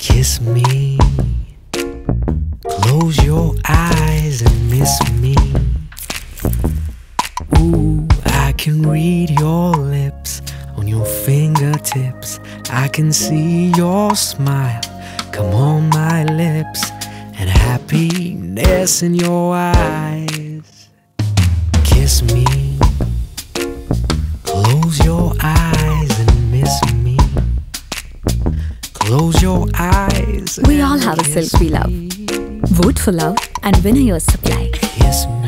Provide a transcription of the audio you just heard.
Kiss me. Close your eyes and miss me. Ooh, I can read your lips on your fingertips. I can see your smile come on my lips and happiness in your eyes. Kiss me. Close your Close your eyes. We all have a silk we love. Vote for love and win a year's supply. Kiss me.